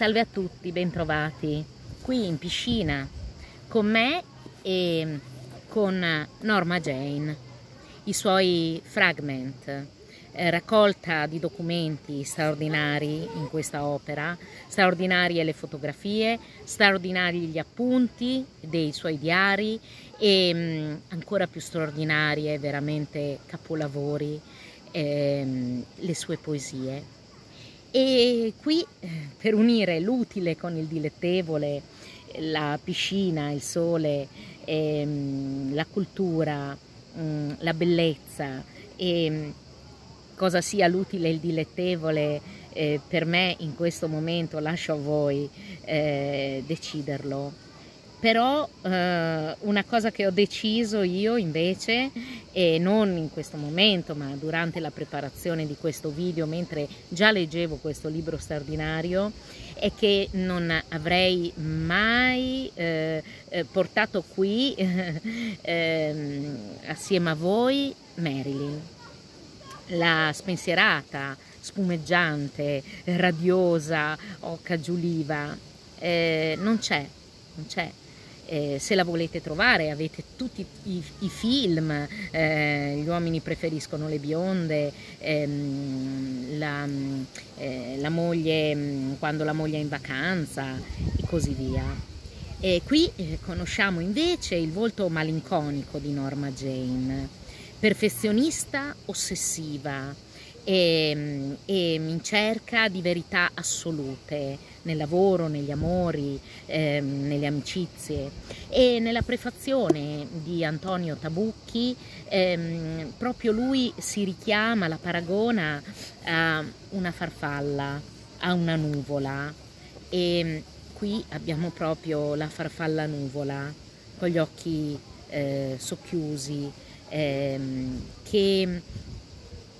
salve a tutti, bentrovati qui in piscina con me e con Norma Jane, i suoi fragment, eh, raccolta di documenti straordinari in questa opera, straordinarie le fotografie, straordinari gli appunti dei suoi diari e mh, mm, ancora più straordinarie veramente capolavori ehm, le sue poesie. E qui eh, per unire l'utile con il dilettevole, la piscina, il sole, ehm, la cultura, mh, mm, la bellezza e mm, cosa sia l'utile e il dilettevole eh, per me in questo momento lascio a voi eh, deciderlo però eh, una cosa che ho deciso io invece e non in questo momento ma durante la preparazione di questo video mentre già leggevo questo libro straordinario è che non avrei mai eh, eh portato qui ehm, assieme a voi Marilyn la spensierata spumeggiante radiosa oca giuliva. Eh, non c'è non c'è eh, se la volete trovare avete tutti i, i film, eh, gli uomini preferiscono le bionde, ehm, la, eh, la, moglie mm, quando la moglie è in vacanza e così via. E qui eh, conosciamo invece il volto malinconico di Norma Jane, perfezionista ossessiva, e, e, in cerca di verità assolute nel lavoro, negli amori, ehm, nelle amicizie. E nella prefazione di Antonio Tabucchi ehm, proprio lui si richiama, la paragona a una farfalla, a una nuvola e qui abbiamo proprio la farfalla nuvola con gli occhi eh, socchiusi ehm, che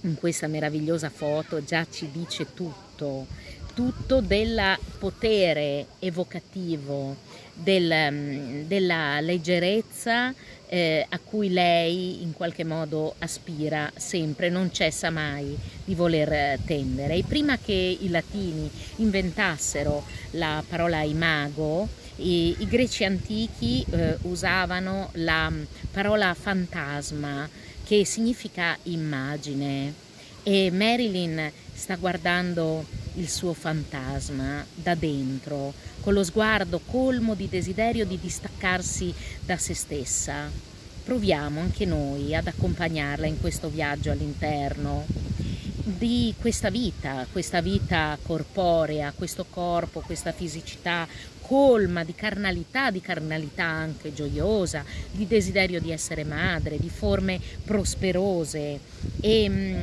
in questa meravigliosa foto già ci dice tutto, tutto del potere evocativo, del, mm, della leggerezza eh, a cui lei in qualche modo aspira sempre, non cessa mai di voler tendere. E prima che i latini inventassero la parola imago, i, i greci antichi eh, usavano la mm, parola fantasma, che significa immagine e Marilyn sta guardando il suo fantasma da dentro, con lo sguardo colmo di desiderio di distaccarsi da se stessa. Proviamo anche noi ad accompagnarla in questo viaggio all'interno di questa vita, questa vita corporea, questo corpo, questa fisicità colma di carnalità, di carnalità anche gioiosa, di desiderio di essere madre, di forme prosperose e mm,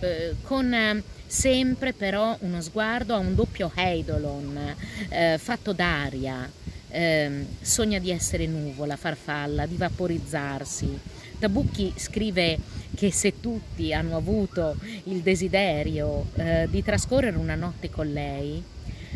eh, con eh, sempre però uno sguardo a un doppio eidolon eh, fatto d'aria, eh, sogna di essere nuvola, farfalla, di vaporizzarsi. Tabucchi scrive che se tutti hanno avuto il desiderio eh, di trascorrere una notte con lei,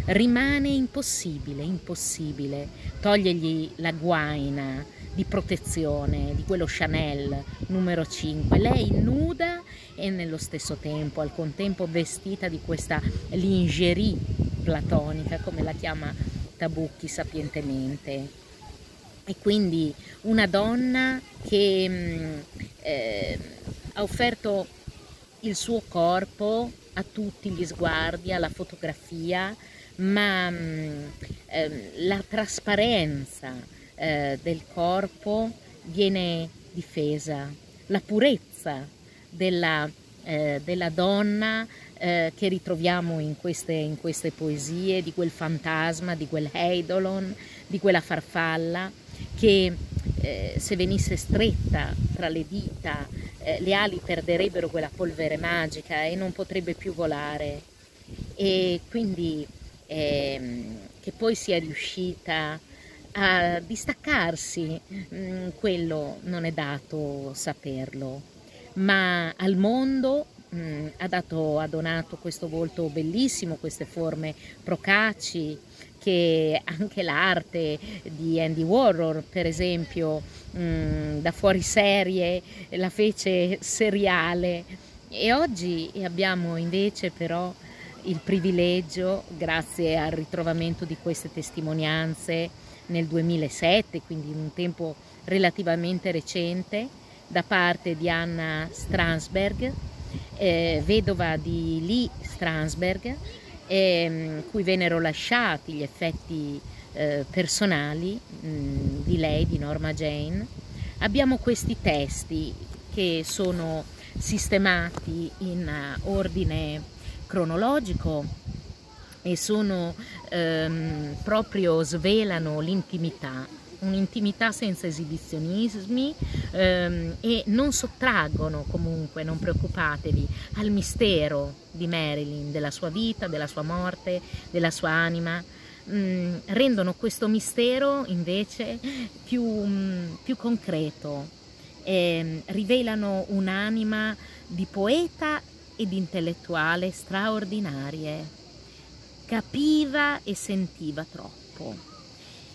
rimane impossibile, impossibile togliergli la guaina di protezione di quello Chanel numero 5. Lei nuda e nello stesso tempo, al contempo vestita di questa lingerie platonica, come la chiama Tabucchi sapientemente. E quindi una donna che mm, eh, ha offerto il suo corpo a tutti gli sguardi, alla fotografia, ma eh, la trasparenza eh, del corpo viene difesa, la purezza della, eh, della donna eh, che ritroviamo in queste, in queste, poesie, di quel fantasma, di quel Eidolon, di quella farfalla che eh, se venisse stretta tra le dita eh, le ali perderebbero quella polvere magica e non potrebbe più volare. E quindi ehm, che poi sia riuscita a distaccarsi, mm, quello non è dato saperlo, ma al mondo mm, ha, dato, ha donato questo volto bellissimo, queste forme procaci, che anche l'arte di Andy Warhol, per esempio, mh, mm, da fuori serie la fece seriale. E oggi abbiamo invece però il privilegio, grazie al ritrovamento di queste testimonianze nel 2007, quindi in un tempo relativamente recente, da parte di Anna Stransberg, eh, vedova di Lee Stransberg, eh, cui vennero lasciati gli effetti eh, personali mh, di lei, di Norma Jane. Abbiamo questi testi che sono sistemati in ordine cronologico e sono ehm, proprio svelano l'intimità un'intimità senza esibizionismi ehm, e non sottraggono comunque, non preoccupatevi, al mistero di Marilyn, della sua vita, della sua morte, della sua anima, mm, rendono questo mistero invece più, mm, più concreto, eh, rivelano un'anima di poeta ed intellettuale straordinarie. Capiva e sentiva troppo.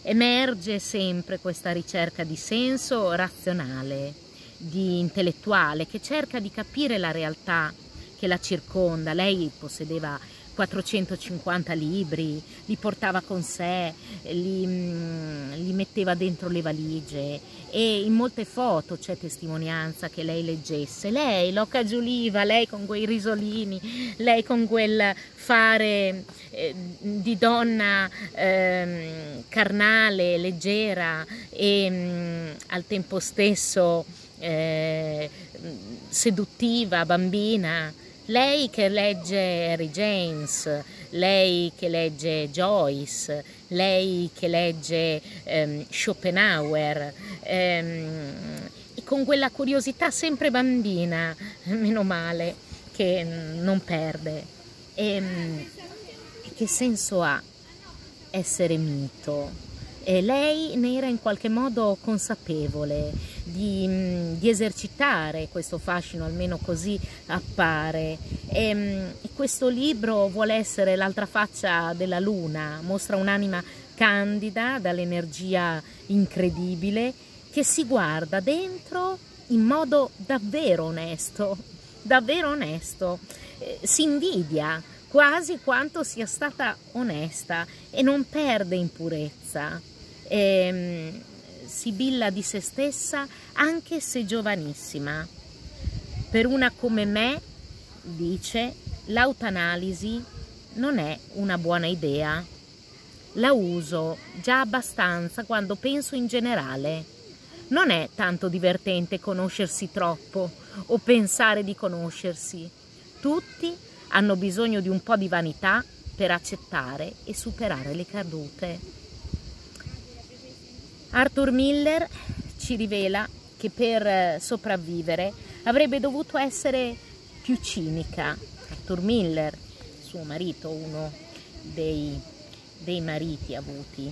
Emerge sempre questa ricerca di senso razionale, di intellettuale, che cerca di capire la realtà che la circonda. Lei possedeva 450 libri, li portava con sé, li, mm, li, metteva dentro le valigie e in molte foto c'è testimonianza che lei leggesse. Lei, l'oca giuliva, lei con quei risolini, lei con quel fare eh, di donna eh, carnale, leggera e mh, mm, al tempo stesso eh, seduttiva, bambina, lei che legge Harry James, lei che legge Joyce, lei che legge ehm, Schopenhauer, ehm, con quella curiosità sempre bambina, meno male, che non perde. E, ehm, che senso ha essere mito? E lei ne era in qualche modo consapevole di, mm, di esercitare questo fascino, almeno così appare. E, mm, e questo libro vuole essere l'altra faccia della luna, mostra un'anima candida dall'energia incredibile che si guarda dentro in modo davvero onesto, davvero onesto, eh, si invidia quasi quanto sia stata onesta e non perde in purezza ehm, sibilla di se stessa anche se giovanissima. Per una come me, dice, l'autanalisi non è una buona idea. La uso già abbastanza quando penso in generale. Non è tanto divertente conoscersi troppo o pensare di conoscersi. Tutti hanno bisogno di un po' di vanità per accettare e superare le cadute. Arthur Miller ci rivela che per eh, sopravvivere avrebbe dovuto essere più cinica. Arthur Miller, suo marito, uno dei, dei mariti avuti,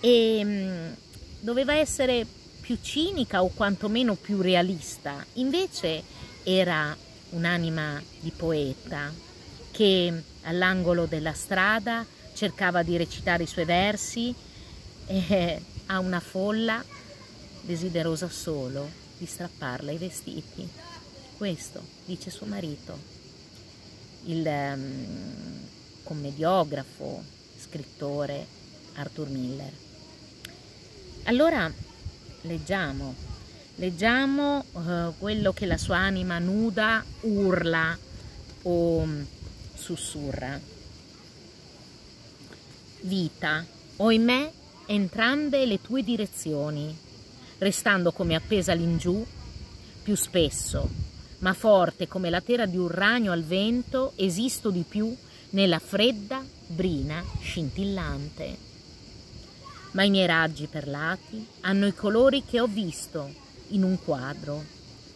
e mh, mm, doveva essere più cinica o quantomeno più realista. Invece era un'anima di poeta che all'angolo della strada cercava di recitare i suoi versi e a una folla desiderosa solo di strapparle i vestiti. Questo dice suo marito, il um, commediografo, scrittore Arthur Miller. Allora leggiamo, leggiamo uh, quello che la sua anima nuda urla o um, sussurra. Vita, oimè entrambe le tue direzioni, restando come appesa l'ingiù, più spesso, ma forte come la tela di un ragno al vento, esisto di più nella fredda brina scintillante. Ma i miei raggi perlati hanno i colori che ho visto in un quadro.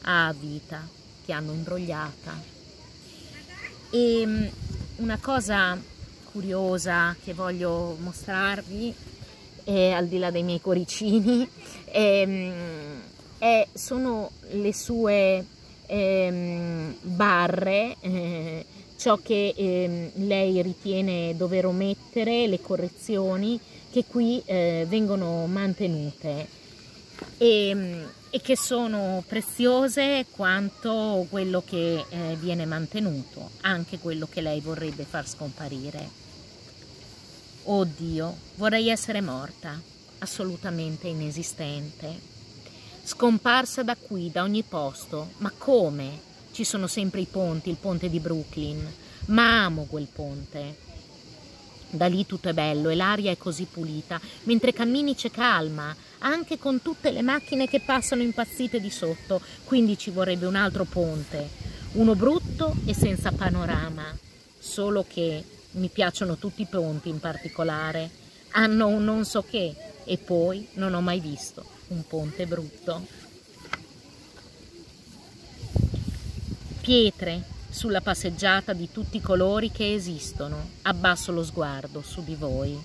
Ah, vita, ti hanno imbrogliata. E mm, una cosa curiosa che voglio mostrarvi eh, al di là dei miei cuoricini, ehm, eh, sono le sue ehm, barre, eh, ciò che ehm, lei ritiene dover omettere, le correzioni che qui eh, vengono mantenute. E, e che sono preziose quanto quello che eh, viene mantenuto, anche quello che lei vorrebbe far scomparire. Oddio, vorrei essere morta, assolutamente inesistente, scomparsa da qui, da ogni posto, ma come? Ci sono sempre i ponti, il ponte di Brooklyn, ma amo quel ponte. Da lì tutto è bello e l'aria è così pulita, mentre cammini c'è calma, anche con tutte le macchine che passano impazzite di sotto, quindi ci vorrebbe un altro ponte, uno brutto e senza panorama, solo che mi piacciono tutti i ponti in particolare, hanno un non so che e poi non ho mai visto un ponte brutto. Pietre, sulla passeggiata di tutti i colori che esistono, abbasso lo sguardo su di voi,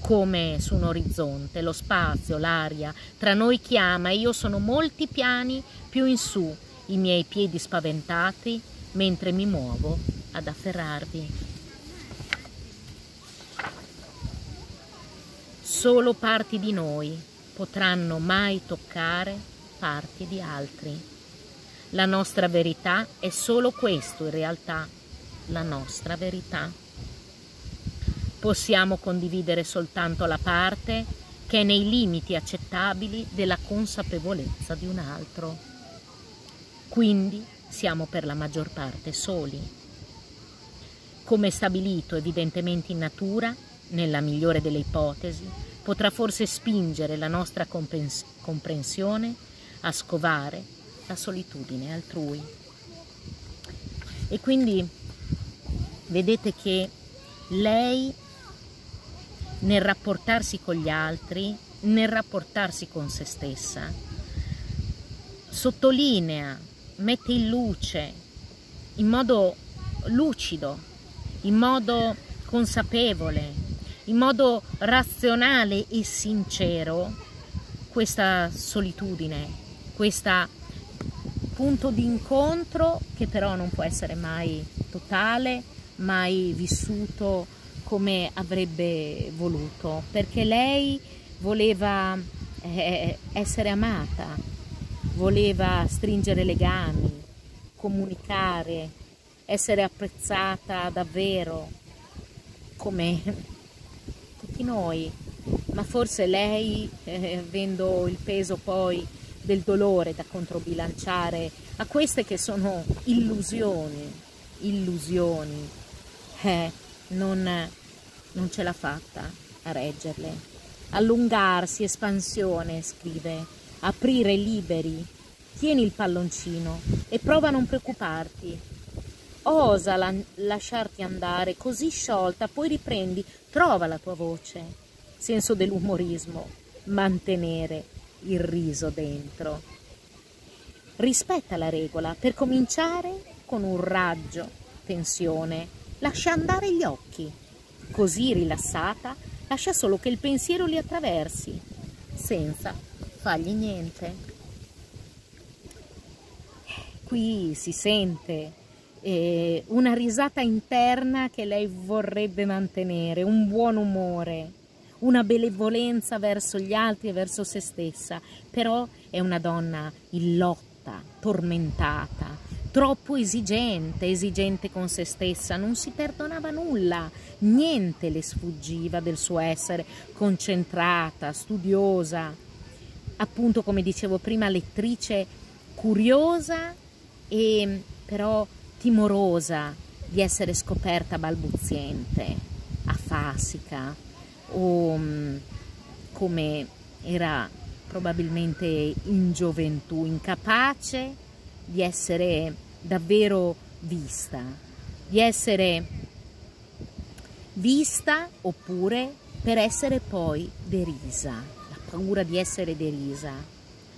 come su un orizzonte, lo spazio, l'aria, tra noi chiama e io sono molti piani più in su, i miei piedi spaventati, mentre mi muovo ad afferrarvi. Solo parti di noi potranno mai toccare parti di altri. La nostra verità è solo questo in realtà, la nostra verità. Possiamo condividere soltanto la parte che è nei limiti accettabili della consapevolezza di un altro. Quindi siamo per la maggior parte soli. Come stabilito evidentemente in natura, nella migliore delle ipotesi, potrà forse spingere la nostra comprensione a scovare la solitudine altrui. E quindi vedete che lei nel rapportarsi con gli altri, nel rapportarsi con se stessa, sottolinea, mette in luce in modo lucido, in modo consapevole, in modo razionale e sincero questa solitudine, questa punto di incontro che però non può essere mai totale, mai vissuto come avrebbe voluto, perché lei voleva eh, essere amata, voleva stringere legami, comunicare, essere apprezzata davvero come tutti noi, ma forse lei, eh, avendo il peso poi del dolore da controbilanciare a queste che sono illusioni, illusioni, eh, non, non ce l'ha fatta a reggerle. Allungarsi, espansione, scrive, aprire liberi, tieni il palloncino e prova a non preoccuparti. Osa la, lasciarti andare così sciolta, poi riprendi, trova la tua voce. Senso dell'umorismo, mantenere il riso dentro. Rispetta la regola, per cominciare con un raggio, tensione, lascia andare gli occhi. Così rilassata, lascia solo che il pensiero li attraversi, senza fargli niente. Qui si sente eh, una risata interna che lei vorrebbe mantenere, un buon umore una benevolenza verso gli altri e verso se stessa, però è una donna in lotta, tormentata, troppo esigente, esigente con se stessa, non si perdonava nulla, niente le sfuggiva del suo essere, concentrata, studiosa, appunto come dicevo prima, lettrice curiosa e però timorosa di essere scoperta balbuziente, afasica, o mm, come era probabilmente in gioventù, incapace di essere davvero vista, di essere vista oppure per essere poi derisa, la paura di essere derisa,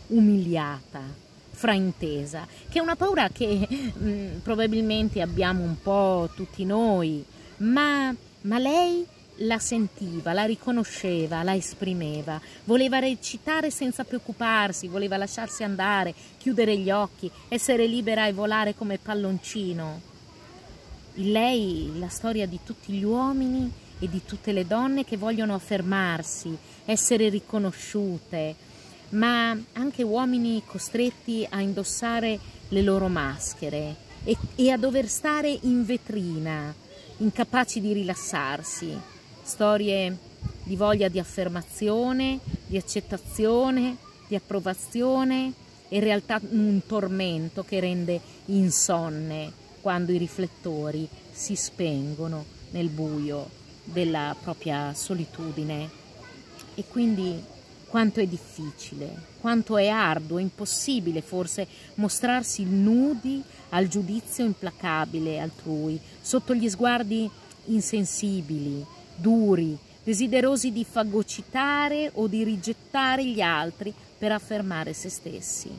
umiliata, fraintesa, che è una paura che mh, mm, probabilmente abbiamo un po' tutti noi, ma, ma lei la sentiva, la riconosceva, la esprimeva, voleva recitare senza preoccuparsi, voleva lasciarsi andare, chiudere gli occhi, essere libera e volare come palloncino. In lei la storia di tutti gli uomini e di tutte le donne che vogliono affermarsi, essere riconosciute, ma anche uomini costretti a indossare le loro maschere e, e a dover stare in vetrina, incapaci di rilassarsi. Storie di voglia di affermazione, di accettazione, di approvazione e in realtà un tormento che rende insonne quando i riflettori si spengono nel buio della propria solitudine. E quindi quanto è difficile, quanto è arduo, impossibile forse mostrarsi nudi al giudizio implacabile altrui, sotto gli sguardi insensibili, duri, desiderosi di fagocitare o di rigettare gli altri per affermare se stessi.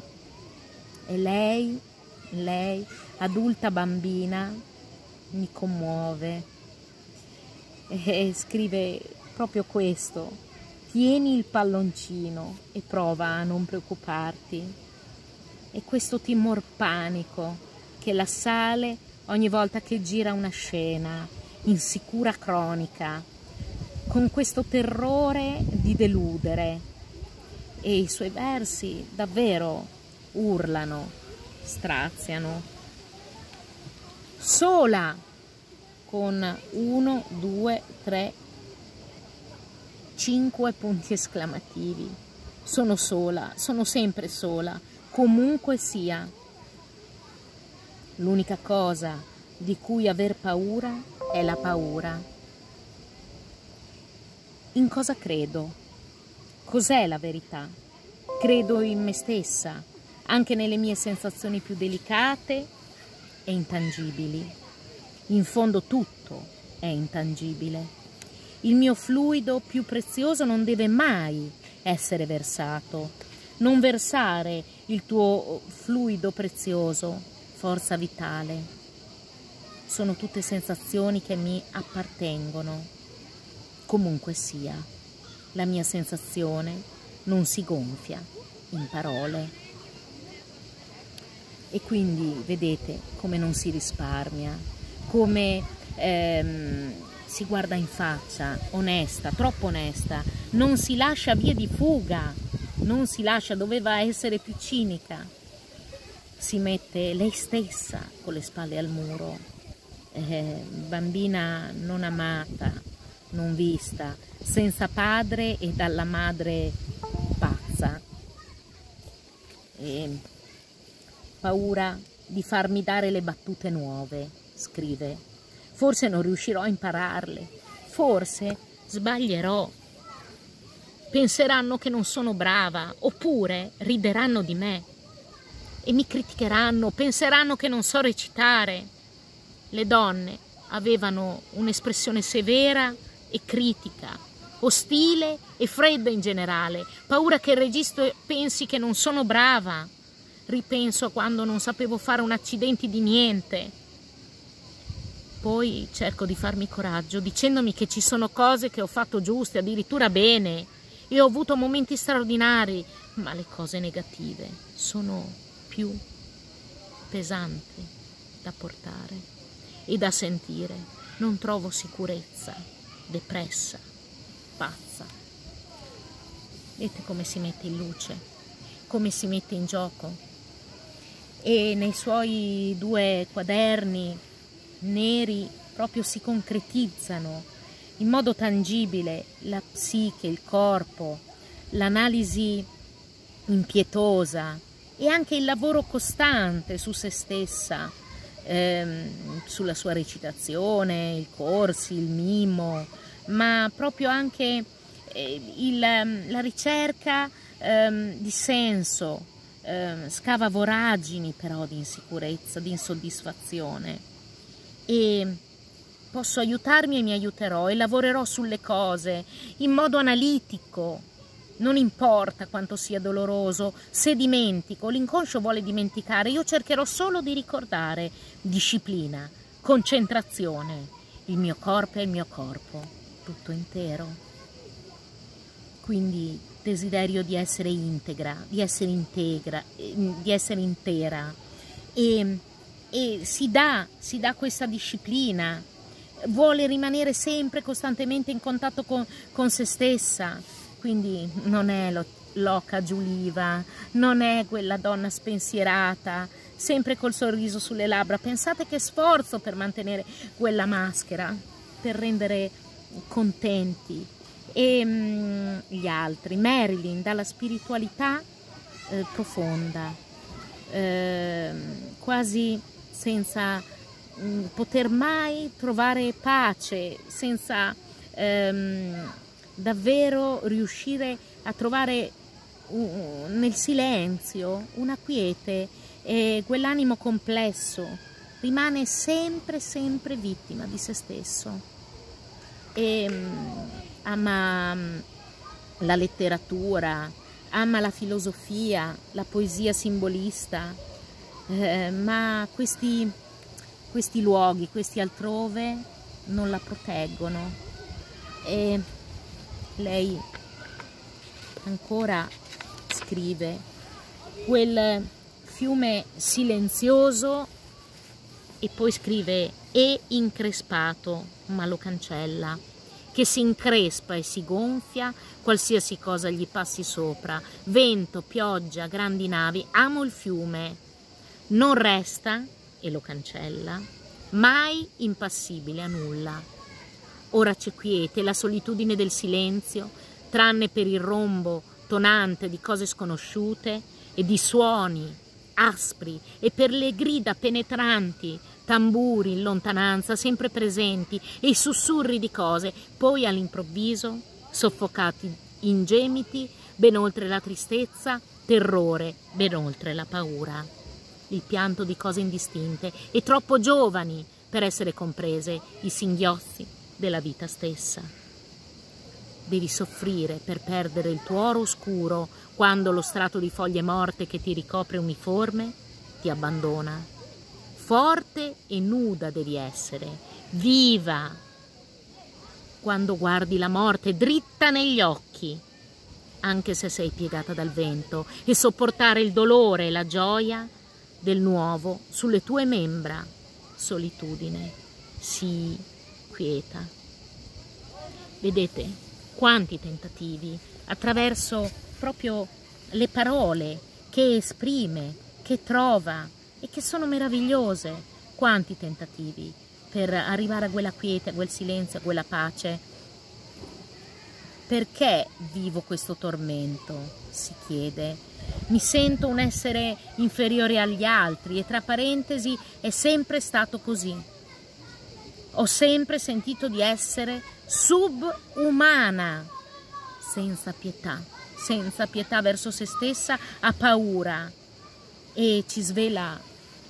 E lei, lei, adulta bambina, mi commuove e scrive proprio questo. Tieni il palloncino e prova a non preoccuparti. E questo timor panico che l'assale ogni volta che gira una scena, insicura cronica, con questo terrore di deludere. E i suoi versi davvero urlano, straziano. Sola con uno, due, tre, cinque punti esclamativi. Sono sola, sono sempre sola, comunque sia. L'unica cosa di cui aver paura è la paura. In cosa credo? Cos'è la verità? Credo in me stessa, anche nelle mie sensazioni più delicate e intangibili. In fondo tutto è intangibile. Il mio fluido più prezioso non deve mai essere versato. Non versare il tuo fluido prezioso, forza vitale. Sono tutte sensazioni che mi appartengono Comunque sia, la mia sensazione non si gonfia in parole. E quindi vedete come non si risparmia, come ehm, si guarda in faccia, onesta, troppo onesta, non si lascia via di fuga, non si lascia, doveva essere più cinica. Si mette lei stessa con le spalle al muro, eh, bambina non amata, non vista, senza padre e dalla madre pazza. E paura di farmi dare le battute nuove, scrive. Forse non riuscirò a impararle, forse sbaglierò. Penseranno che non sono brava, oppure rideranno di me e mi criticheranno, penseranno che non so recitare. Le donne avevano un'espressione severa e critica, ostile e fredda in generale, paura che il registro pensi che non sono brava. Ripenso a quando non sapevo fare un accidente di niente. Poi cerco di farmi coraggio dicendomi che ci sono cose che ho fatto giuste, addirittura bene, e ho avuto momenti straordinari, ma le cose negative sono più pesanti da portare e da sentire. Non trovo sicurezza depressa, pazza. Vedete come si mette in luce, come si mette in gioco. E nei suoi due quaderni neri proprio si concretizzano in modo tangibile la psiche, il corpo, l'analisi impietosa e anche il lavoro costante su se stessa, ehm, sulla sua recitazione, i corsi, il mimo, ma proprio anche eh, il, ehm, la ricerca ehm, di senso, ehm, scava voragini però di insicurezza, di insoddisfazione e posso aiutarmi e mi aiuterò e lavorerò sulle cose in modo analitico, non importa quanto sia doloroso, se dimentico, l'inconscio vuole dimenticare, io cercherò solo di ricordare disciplina, concentrazione. Il mio corpo è il mio corpo, tutto intero. Quindi desiderio di essere integra, di essere integra, di essere intera. E, e si dà, si dà questa disciplina, vuole rimanere sempre costantemente in contatto con, con se stessa, quindi non è loca giuliva, non è quella donna spensierata, sempre col sorriso sulle labbra. Pensate che sforzo per mantenere quella maschera, per rendere contenti. E mm, gli altri, Marilyn, dalla spiritualità eh, profonda, eh, quasi senza mh, mm, poter mai trovare pace, senza ehm, davvero riuscire a trovare uh, nel silenzio una quiete e quell'animo complesso rimane sempre sempre vittima di se stesso. E um, ama um, la letteratura ama la filosofia la poesia simbolista eh, ma questi, questi luoghi questi altrove non la proteggono. E lei ancora scrive quel fiume silenzioso e poi scrive e increspato ma lo cancella. Che si increspa e si gonfia qualsiasi cosa gli passi sopra. Vento, pioggia, grandi navi amo il fiume non resta e lo cancella mai impassibile a nulla Ora c'è quiete, la solitudine del silenzio, tranne per il rombo tonante di cose sconosciute e di suoni aspri e per le grida penetranti, tamburi in lontananza sempre presenti e i sussurri di cose, poi all'improvviso, soffocati in gemiti, ben oltre la tristezza, terrore, ben oltre la paura. Il pianto di cose indistinte e troppo giovani per essere comprese, i singhiozzi, della vita stessa. Devi soffrire per perdere il tuo oro oscuro quando lo strato di foglie morte che ti ricopre uniforme ti abbandona. Forte e nuda devi essere, viva, quando guardi la morte dritta negli occhi, anche se sei piegata dal vento, e sopportare il dolore e la gioia del nuovo sulle tue membra. Solitudine, sì, quieta. Vedete quanti tentativi attraverso proprio le parole che esprime, che trova e che sono meravigliose. Quanti tentativi per arrivare a quella quiete, a quel silenzio, a quella pace. Perché vivo questo tormento? si chiede. Mi sento un essere inferiore agli altri e tra parentesi è sempre stato così. Ho sempre sentito di essere subumana, senza pietà, senza pietà verso se stessa, ha paura e ci svela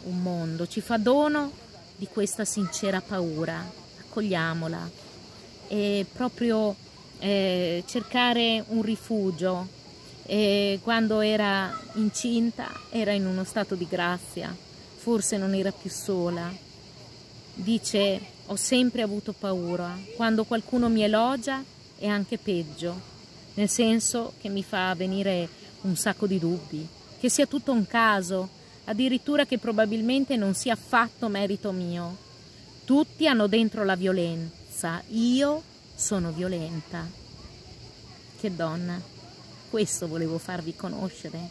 un mondo, ci fa dono di questa sincera paura, accogliamola e proprio eh, cercare un rifugio. E quando era incinta era in uno stato di grazia, forse non era più sola. Dice ho sempre avuto paura. Quando qualcuno mi elogia è anche peggio, nel senso che mi fa venire un sacco di dubbi, che sia tutto un caso, addirittura che probabilmente non sia affatto merito mio. Tutti hanno dentro la violenza, io sono violenta. Che donna, questo volevo farvi conoscere.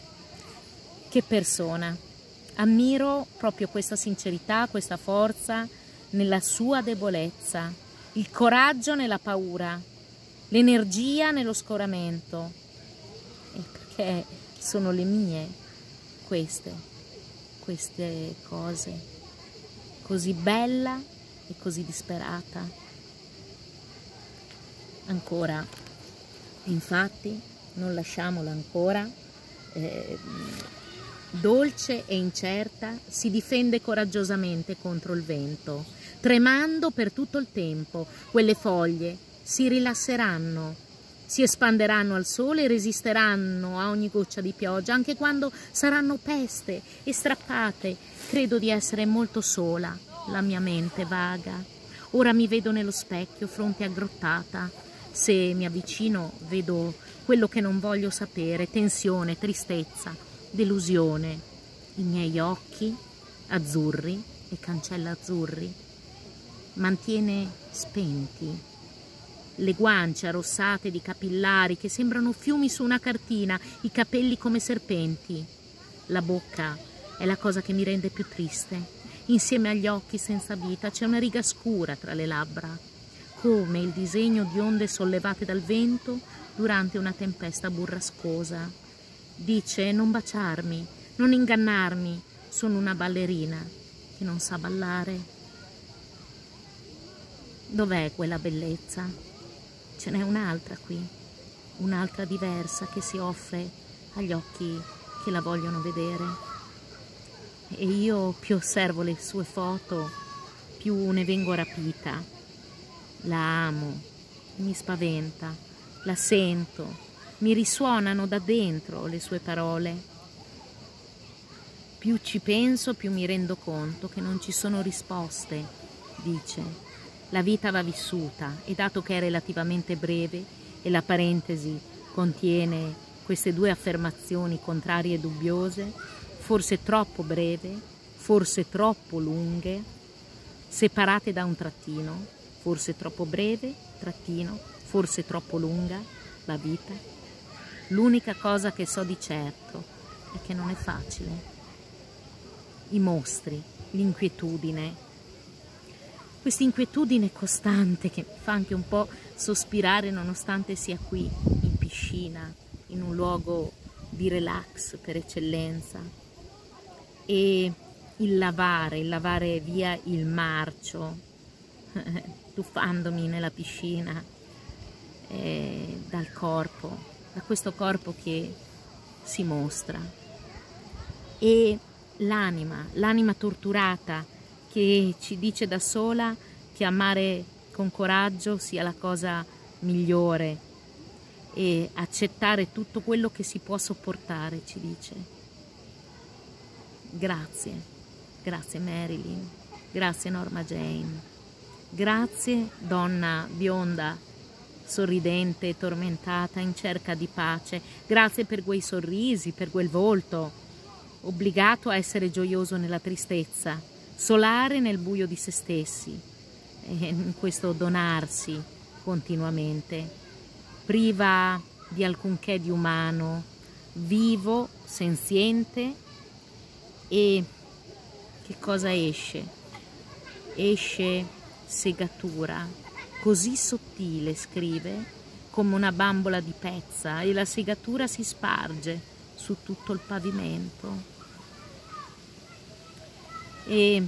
Che persona. Ammiro proprio questa sincerità, questa forza, nella sua debolezza, il coraggio nella paura, l'energia nello scoramento. E perché sono le mie queste, queste cose, così bella e così disperata. Ancora, infatti, non lasciamola ancora. Eh, dolce e incerta, si difende coraggiosamente contro il vento, tremando per tutto il tempo. Quelle foglie si rilasseranno, si espanderanno al sole e resisteranno a ogni goccia di pioggia, anche quando saranno peste e strappate. Credo di essere molto sola, la mia mente vaga. Ora mi vedo nello specchio, fronte aggrottata. Se mi avvicino vedo quello che non voglio sapere, tensione, tristezza, delusione. I miei occhi, azzurri e cancella azzurri, mantiene spenti le guance arrossate di capillari che sembrano fiumi su una cartina, i capelli come serpenti. La bocca è la cosa che mi rende più triste. Insieme agli occhi senza vita c'è una riga scura tra le labbra, come il disegno di onde sollevate dal vento durante una tempesta burrascosa. Dice non baciarmi, non ingannarmi, sono una ballerina che non sa ballare. Dov'è quella bellezza? Ce n'è un'altra qui, un'altra diversa che si offre agli occhi che la vogliono vedere e io più osservo le sue foto, più ne vengo rapita. La amo, mi spaventa, la sento, mi risuonano da dentro le sue parole. Più ci penso, più mi rendo conto che non ci sono risposte, dice. La vita va vissuta e dato che è relativamente breve e la parentesi contiene queste due affermazioni contrarie e dubbiose, forse troppo breve, forse troppo lunghe, separate da un trattino, forse troppo breve, trattino, forse troppo lunga, la vita. L'unica cosa che so di certo è che non è facile. I mostri, l'inquietudine, questa inquietudine costante che fa anche un po' sospirare nonostante sia qui, in piscina, in un luogo di relax per eccellenza, e il lavare, il lavare via il marcio, tuffandomi nella piscina eh, dal corpo, da questo corpo che si mostra. E l'anima, l'anima torturata che ci dice da sola che amare con coraggio sia la cosa migliore e accettare tutto quello che si può sopportare, ci dice. Grazie, grazie Marilyn, grazie Norma Jane, grazie donna bionda, sorridente e tormentata in cerca di pace, grazie per quei sorrisi, per quel volto, obbligato a essere gioioso nella tristezza, solare nel buio di se stessi, e in questo donarsi continuamente, priva di alcunché di umano, vivo, senziente. E che cosa esce? Esce segatura, così sottile, scrive, come una bambola di pezza e la segatura si sparge su tutto il pavimento. E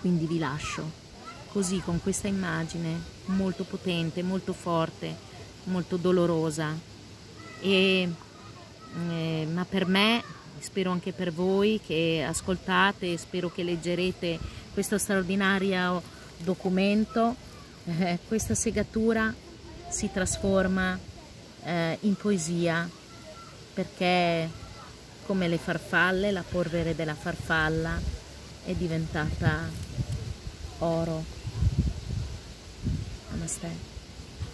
quindi vi lascio così con questa immagine molto potente, molto forte, molto dolorosa e, eh, ma per me spero anche per voi che ascoltate spero che leggerete questo straordinario documento. Eh, questa segatura si trasforma eh, in poesia perché come le farfalle, la polvere della farfalla è diventata oro. Namaste,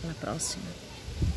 alla prossima.